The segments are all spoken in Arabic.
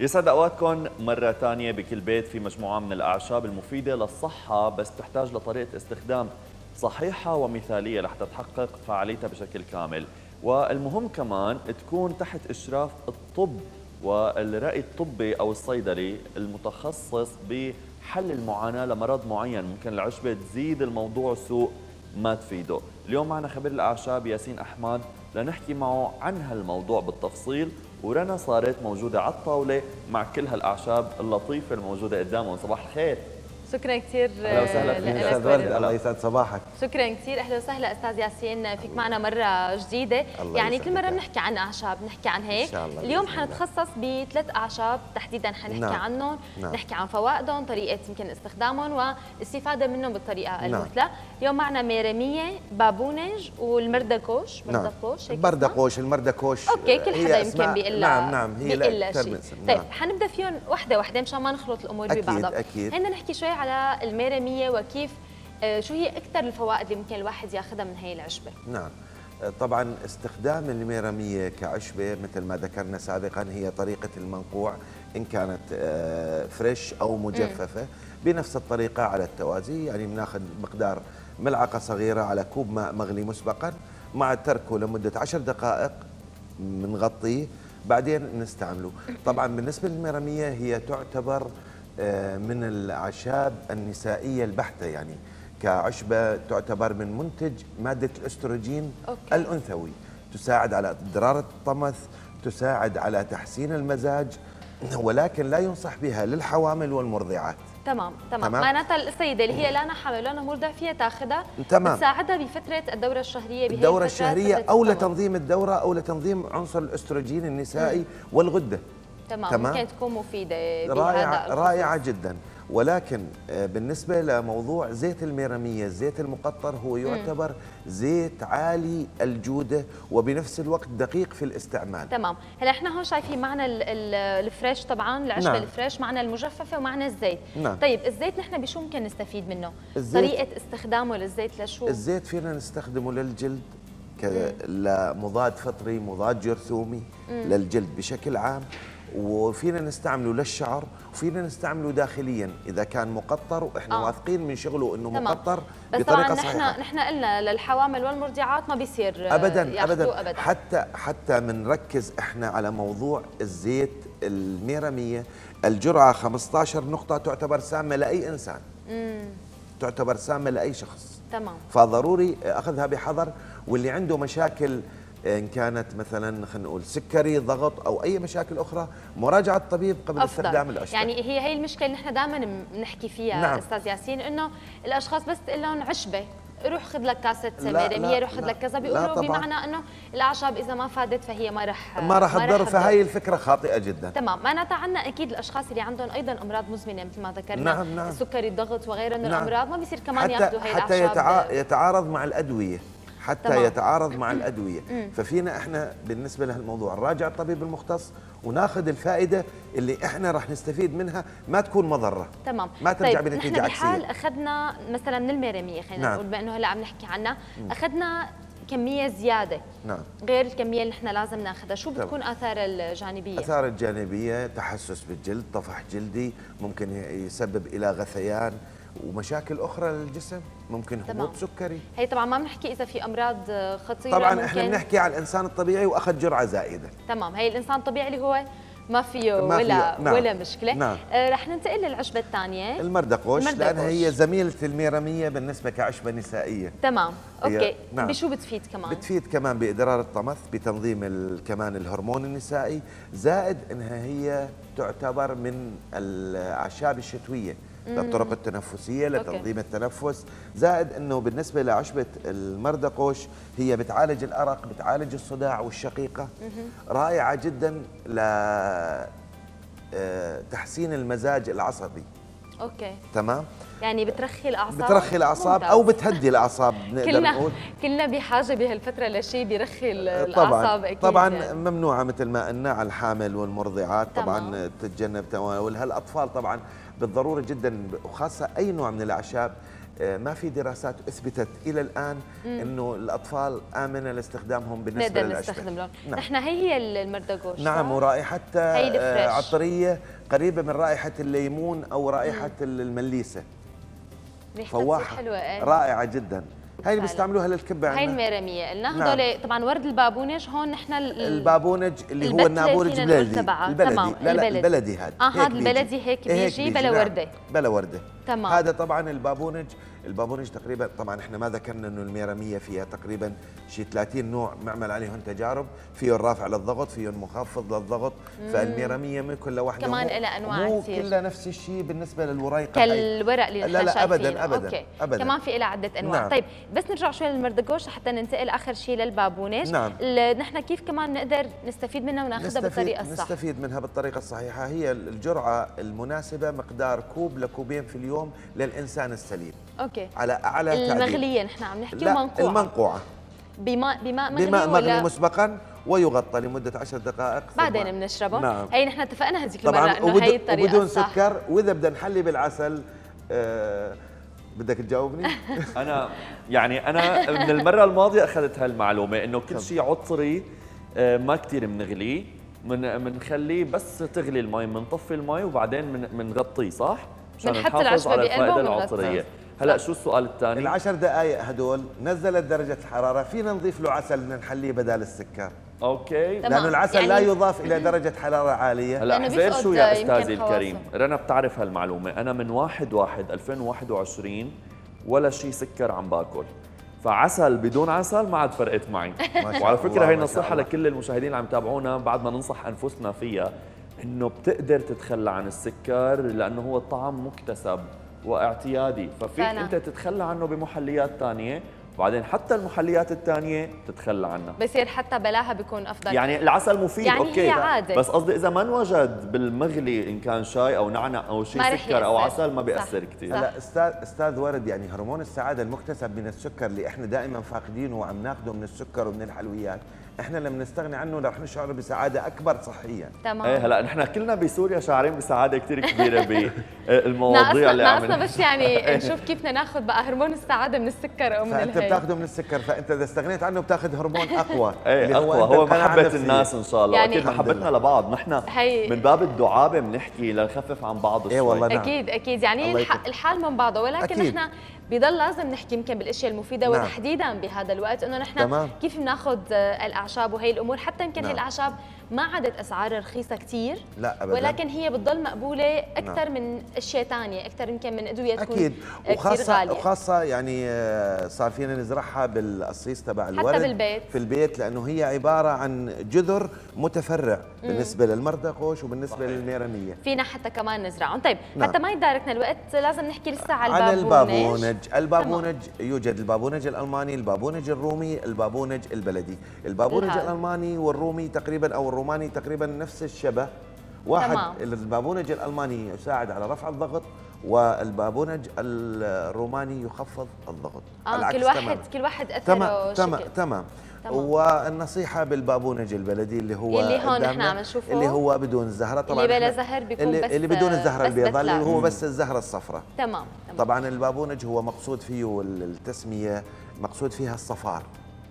يسعد أوقاتكم مرة ثانية بكل بيت في مجموعة من الأعشاب المفيدة للصحة بس تحتاج لطريقة استخدام صحيحة ومثالية لحتى تحقق فعاليتها بشكل كامل. والمهم كمان تكون تحت إشراف الطب والرأي الطبي أو الصيدلي المتخصص بحل المعاناة لمرض معين. ممكن العشبة تزيد الموضوع سوء ما تفيده. اليوم معنا خبير الأعشاب ياسين أحمد لنحكي معه عن هالموضوع بالتفصيل ورنا صارت موجودة على الطاولة مع كل هالأعشاب اللطيفة الموجودة قدامهم. صباح الخير. شكرا كثير أهلا وسهلا فيك. لك أستاذ ورد. الله يسعد صباحك شكرا كثير أهلا وسهلا أستاذ ياسين فيك معنا مرة جديدة يعني كل مرة بنحكي عن أعشاب بنحكي عن هيك اليوم. حنتخصص بثلاث أعشاب تحديدا حنحكي نعم. عنهم نعم. نحكي عن فوائدهم طريقة يمكن استخدامهم والاستفادة منهم بالطريقة نعم. المثلى اليوم معنا ميرمية بابونج والمردكوش نعم مردكوش اسمها؟ البردقوش المردكوش okay كل حدا يمكن بيقول نعم نعم هي بيقول أكثر شيء طيب نعم. حنبدأ فيهم وحدة وحدة مشان ما نخلط الأمور ببعضها. هنا نحكي شوي على الميرميه وكيف آه، شو هي أكثر الفوائد اللي ممكن الواحد ياخذها من هي العشبة؟ نعم. طبعا استخدام الميرمية كعشبة مثل ما ذكرنا سابقا هي طريقة المنقوع إن كانت آه، fresh أو مجففة بنفس الطريقة على التوازي يعني بناخذ مقدار ملعقة صغيرة على كوب ماء مغلي مسبقا مع تركه لمدة عشر دقائق بنغطيه بعدين نستعمله. طبعا بالنسبة للميرمية هي تعتبر آه، من الأعشاب النسائية البحتة يعني كعشبة تعتبر من منتج مادة الأستروجين أوكي. الأنثوي تساعد على إدرار الطمث تساعد على تحسين المزاج ولكن لا ينصح بها للحوامل والمرضعات تمام تمام تمام. معناتها السيدة اللي هي لا حامل ولا مرضع فيها تاخذها تمام. بتساعدها بفترة الدورة الشهرية فترة أو الطمث. لتنظيم الدورة أو لتنظيم عنصر الأستروجين النسائي والغدة تمام, تمام. ممكن تكون بهذا رائعة. رائعة جدا. ولكن آه، بالنسبة لموضوع زيت الميرمية الزيت المقطر هو يعتبر زيت عالي الجودة وبنفس الوقت دقيق في الاستعمال. تمام. هلا إحنا هون شايفين معنا ال- ال- الفريش طبعا العشبه نعم. الفريش معنا المجففة ومعنا الزيت. نعم. طيب الزيت نحن بشو ممكن نستفيد منه؟ الزيت- طريقة استخدامه للزيت لشو؟ الزيت فينا نستخدمه للجلد ك- لمضاد فطري مضاد جرثومي للجلد بشكل عام. وفينا نستعمله للشعر وفينا نستعمله داخليا. إذا كان مقطر وإحنا آه. واثقين من شغله إنه تمام. مقطر بس بطريقة طبعا صحيحة. نحن نحن قلنا للحوامل والمرضعات ما بيصير ابدا ابدا. حتى حتى بنركز إحنا على موضوع الزيت الميرمية. الجرعة 15 نقطة تعتبر سامة لأي إنسان. تعتبر سامة لأي شخص. تمام. فضروري أخذها بحذر واللي عنده مشاكل إن كانت مثلا خلينا نقول سكري ضغط أو أي مشاكل أخرى مراجعة الطبيب قبل استخدام العشبه يعني هي هي المشكلة اللي نحن دائما بنحكي فيها نعم. أستاذ ياسين إنه الأشخاص بس تقول لهم عشبة روح خذ لك كاسة ميرميه روح خذ. لك كذا بيقولوا. بمعنى إنه الأعشاب إذا ما فادت فهي ما رح ما راح تضر. فهي الفكرة خاطئة جدا تمام معناتها عندنا أكيد الأشخاص اللي عندهم أيضا أمراض مزمنة مثل ما ذكرنا نعم، نعم. السكري الضغط وغيرها من نعم. الأمراض ما بيصير كمان حتى ياخذوا هي حتى الأعشاب يتعا يتعارض مع الأدوية حتى تمام. يتعارض مع الأدوية ففينا إحنا بالنسبة لهالموضوع نراجع الطبيب المختص وناخذ الفائدة اللي إحنا راح نستفيد منها ما تكون مضرة تمام ما ترجع طيب بنتيجة نحن بحال. أخذنا مثلا من الميرميه خلينا نعم. نقول بما انه هلأ عم نحكي عنها أخذنا كمية زيادة نعم غير الكمية اللي نحن لازم ناخذها شو. بتكون آثار الجانبية آثار الجانبية تحسس بالجلد طفح جلدي ممكن يسبب إلى غثيان ومشاكل أخرى للجسم ممكن. هبوط سكري هي طبعا ما بنحكي إذا في أمراض خطيرة طبعا ممكن إحنا بنحكي على الإنسان الطبيعي وأخذ جرعة زائدة تمام هي الإنسان الطبيعي اللي هو ما فيه ما ولا فيه. نعم. ولا مشكلة نعم. آه رح ننتقل للعشبة الثانية المردقوش, المردقوش. لانها هي زميله الميرميه بالنسبة كعشبة نسائية تمام أوكي نعم. بشو بتفيد كمان بتفيد كمان بإدرار الطمث بتنظيم كمان الهرمون النسائي زائد إنها هي تعتبر من الأعشاب الشتوية للطرق التنفسية لتنظيم التنفس. زائد إنه بالنسبة لعشبة المردقوش هي بتعالج الأرق بتعالج الصداع والشقيقة. رائعة جدا ل آه، تحسين المزاج العصبي. أوكي تمام يعني بترخي الأعصاب بترخي الأعصاب. أو بتهدي الأعصاب نقدر كلنا نقول كلنا بحاجة بهالفترة لشيء بيرخي ال- طبعا الأعصاب أكيد طبعا يعني. ممنوعة مثل ما قلنا على الحامل والمرضعات طبعا. تتجنب تناول هالاطفال طبعا بالضرورة جدا وخاصة أي نوع من الأعشاب ما في دراسات أثبتت إلى الآن إنه الأطفال آمنة لاستخدامهم بالنسبة نقدر نستخدم لهم. نعم. نحن هي هي المردقوش نعم؟ ورائحتها. آه، عطرية قريبة من رائحة الليمون أو رائحة المليسة. ريحتها فواحة حلوة إيه رائعة جدا. هاي اللي. بيستعملوها للكبة هاي عندنا الميرمية قلنا نعم. هدول طبعا ورد البابونج هون نحن ال- البابونج اللي هو النابورج البلدي. البلدي تمام، لا لا البلدي. هذا هيك هذا بيجي. البلدي هيك بيجي بلا نعم، وردة. بلا ورده تمام. هذا طبعا البابونج البابونج تقريبا طبعا إحنا ما ذكرنا إنه الميرميه فيها تقريبا شي 30 نوع معمل عليهم تجارب فيهم رافع للضغط فيهم مخفض للضغط فالميرميه مو كل واحدة كمان مو- إلها أنواع مو كثير. كلها نفس الشيء بالنسبة للوريقة. كالورق اللي نحن لا لا. ابدا ابدا okay. ابدا كمان في لها عدة أنواع نعم. طيب بس نرجع شوي للمردقوش حتى ننتقل آخر شيء للبابونج نعم. نحن كيف كمان نقدر نستفيد منها وناخذها بالطريقة الصح نستفيد منها بالطريقة الصحيحة هي الجرعة المناسبة مقدار كوب لكوبين في اليوم للإنسان السليم أوكي على أعلى تعديل المغليه نحن عم نحكي لا ومنقوعه المنقوعة. بماء بماء مغلي بماء ولا مغلي مسبقا ويغطى لمدة عشر دقائق ثم- بعدين بنشربه. نعم. هي نحن اتفقنا هذيك طبعا المره انه هي الطريقة وبدون الصح. سكر وإذا بدنا نحلي بالعسل آه بدك تجاوبني؟ أنا يعني أنا من المرة الماضية أخذت هالمعلومة إنه كل شيء عطري آه، ما كثير بنغليه من بنخليه بس تغلي المي بنطفي المي وبعدين من- بنغطيه صح؟ مشان بنحط نحافظ العشبة على بقلبه الفائدة. العطرية. هلا شو السؤال الثاني؟ العشر دقائق هدول نزلت درجة الحرارة فينا نضيف له عسل بدنا نحليه بدال السكر. أوكي. تمام. لأنه العسل لا يعني- يضاف إلى درجة حرارة عالية. هلا بيفقد شو يا أستاذي. الكريم؟ رنا بتعرف هالمعلومة. أنا من 1 1 2021 ولا شيء سكر عم باكل. فعسل بدون عسل ما عاد فرقت معي. وعلى فكرة هي نصيحه. لكل المشاهدين اللي عم يتابعونا بعد ما ننصح أنفسنا فيها إنه بتقدر تتخلى عن السكر لأنه هو الطعم مكتسب. واعتيادي ففيك. أنت تتخلى عنه بمحليات ثانية وبعدين حتى المحليات الثانية تتخلى عنها بصير حتى بلاها بيكون أفضل يعني العسل مفيد يعني أوكي هي عادة. بس قصدي إذا ما انوجد بالمغلي إن كان شاي أو نعنع أو شيء سكر أو. عسل ما. بيأثر كثير. هلا أستاذ أستاذ ورد يعني هرمون السعادة المكتسب من السكر اللي إحنا دائما فاقدينه وعم ناخذه من السكر ومن الحلويات إحنا لما نستغني عنه رح نشعر بسعادة أكبر صحيا تمام إيه هلا نحن كلنا بسوريا شاعرين بسعادة كثير كبيرة بالمواضيع ناقصنا اللي عم ناقصنا بس يعني نشوف كيف بدنا ناخذ بقى هرمون السعادة من السكر أو من فأنت الهي بتاخذه من السكر فأنت إذا استغنيت عنه بتاخذ هرمون أقوى إيه اللي أقوى هو القناعة محبة. الناس إن شاء الله يعني- أكيد محبتنا. لبعض نحن هي- من باب الدعابة بنحكي لنخفف عن بعض شوي إيه والله نعم. أكيد أكيد يعني. الحال من بعضه ولكن أكيد. نحن بضل لازم نحكي يمكن بالأشياء المفيدة نعم. وتحديدا بهذا الوقت إنه نحن تمام. كيف بناخذ آه، الأعشاب وهي الأمور حتى يمكن هي نعم. الأعشاب ما عادت اسعارها رخيصة كثير لا أبداً. ولكن هي بتضل مقبولة أكثر من أشياء ثانية أكثر يمكن من أدوية تكون أكيد وخاصه غالية وخاصة يعني آه، صار فينا نزرعها بالقصيص تبع حتى الورد بالبيت. في البيت لأنه هي عبارة عن جذر متفرع بالنسبة للمردقوش وبالنسبة للميرميه فينا حتى كمان نزرعهم طيب نعم. حتى ما يداركنا الوقت لازم نحكي لسه على عن البابونج البابونج البابونج. يوجد. البابونج الألماني البابونج الرومي البابونج البلدي. البابونج الهاد. الألماني والرومي تقريبا أو الروماني تقريبا نفس الشبه. واحد تمام. البابونج الألماني يساعد على رفع الضغط. والبابونج الروماني يخفض الضغط العكس كل واحد تماماً. كل واحد أثره تمام تمام. تمام تمام. والنصيحة بالبابونج البلدي اللي هو اللي هون نحن عم نشوفه. اللي هو بدون الزهرة طبعا اللي بلا زهر بيكون اللي, بس- اللي بدون الزهرة بس البيضاء اللي. هو بس الزهرة الصفراء تمام تمام طبعا البابونج هو مقصود فيه التسمية مقصود فيها الصفار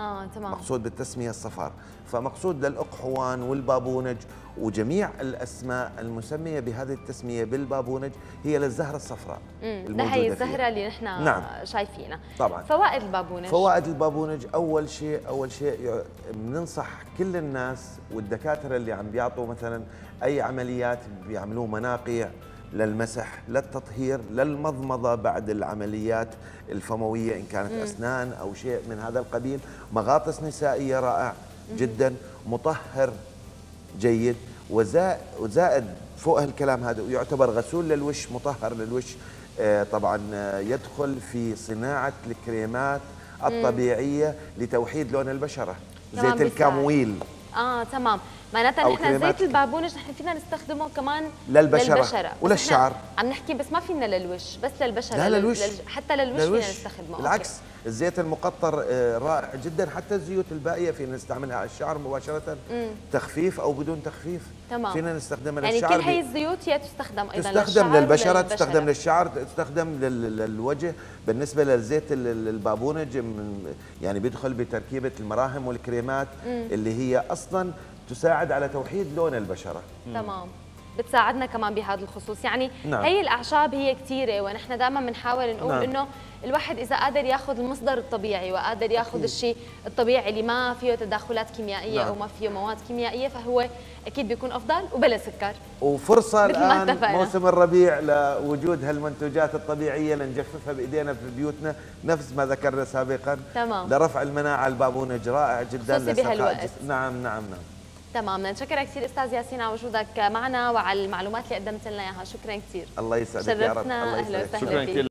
آه تمام. مقصود بالتسمية الصفار. فمقصود للأقحوان والبابونج وجميع الأسماء المسمية بهذه التسمية بالبابونج هي للزهرة الصفراء ده الموجودة هي فيها. الزهرة اللي نحن نعم. شايفينها. طبعا. فوائد البابونج؟ فوائد البابونج أول شيء أول شيء بننصح كل الناس والدكاترة اللي عم بيعطوا مثلا أي عمليات بيعملوه مناقيع للمسح للتطهير للمضمضة بعد العمليات الفموية إن كانت أسنان أو شيء من هذا القبيل. مغاطس نسائية رائع جدا مطهر جيد وزائد, فوق هالكلام هذا ويعتبر غسول للوش مطهر للوش. آه، طبعا آه، يدخل في صناعة الكريمات الطبيعية لتوحيد لون البشرة زيت. ال chamomile. آه تمام. معناتها نحن. زيت البابونج نحن فينا نستخدمه كمان للبشرة للبشرة وللشعر. عم نحكي بس ما فينا للوش بس للبشرة لا لل- للوش لل- حتى للوش, فينا نستخدمه okay. بالعكس الزيت المقطر آه، رائع جدا حتى الزيوت الباقية فينا نستعملها على الشعر مباشرة تخفيف أو بدون تخفيف تمام. فينا نستخدمها يعني للشعر كل هي الزيوت هي تستخدم أيضا تستخدم للبشرة وللبشرة. تستخدم للشعر تستخدم لل- للوجه بالنسبة للزيت ال- ال- البابونج يعني بيدخل بتركيبة المراهم والكريمات اللي هي أصلا تساعد على توحيد لون البشرة تمام بتساعدنا كمان بهذا الخصوص يعني نعم. هي الأعشاب هي كثيره ونحن دائما بنحاول نقول نعم. إنه الواحد إذا قادر ياخذ المصدر الطبيعي وقادر ياخذ الشيء الطبيعي اللي ما فيه تداخلات كيميائية نعم. أو ما فيه مواد كيميائية فهو أكيد بيكون أفضل وبلا سكر الآن اتفقنا. موسم الربيع لوجود هالمنتوجات الطبيعية لنجففها بإيدينا في بيوتنا نفس ما ذكرنا سابقا تمام. لرفع المناعة البابونج رائع جدا خصوصي بهالوقت. نعم نعم نعم تمام. نشكرك كثير أستاذ ياسين على وجودك معنا وعلى المعلومات اللي قدمت لنا إياها. شكرا كثير. الله يسعدك يا رب. الله أهلا يسعدك وسهلا شكرا كثير.